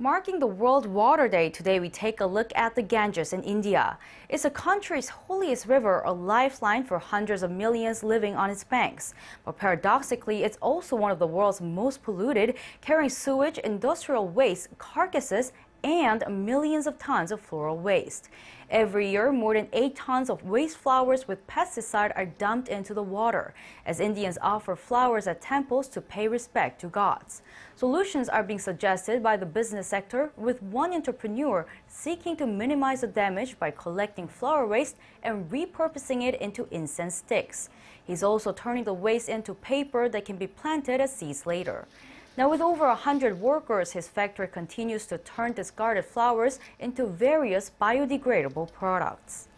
Marking the World Water Day, today we take a look at the Ganges in India. It's the country's holiest river, a lifeline for hundreds of millions living on its banks. But paradoxically, it's also one of the world's most polluted, carrying sewage, industrial waste, carcasses, and millions of tons of floral waste. Every year, more than 8 tons of waste flowers with pesticide are dumped into the water, as Indians offer flowers at temples to pay respect to gods. Solutions are being suggested by the business sector, with one entrepreneur seeking to minimize the damage by collecting flower waste and repurposing it into incense sticks. He's also turning the waste into paper that can be planted as seeds later. Now, with over 100 workers, his factory continues to turn discarded flowers into various biodegradable products.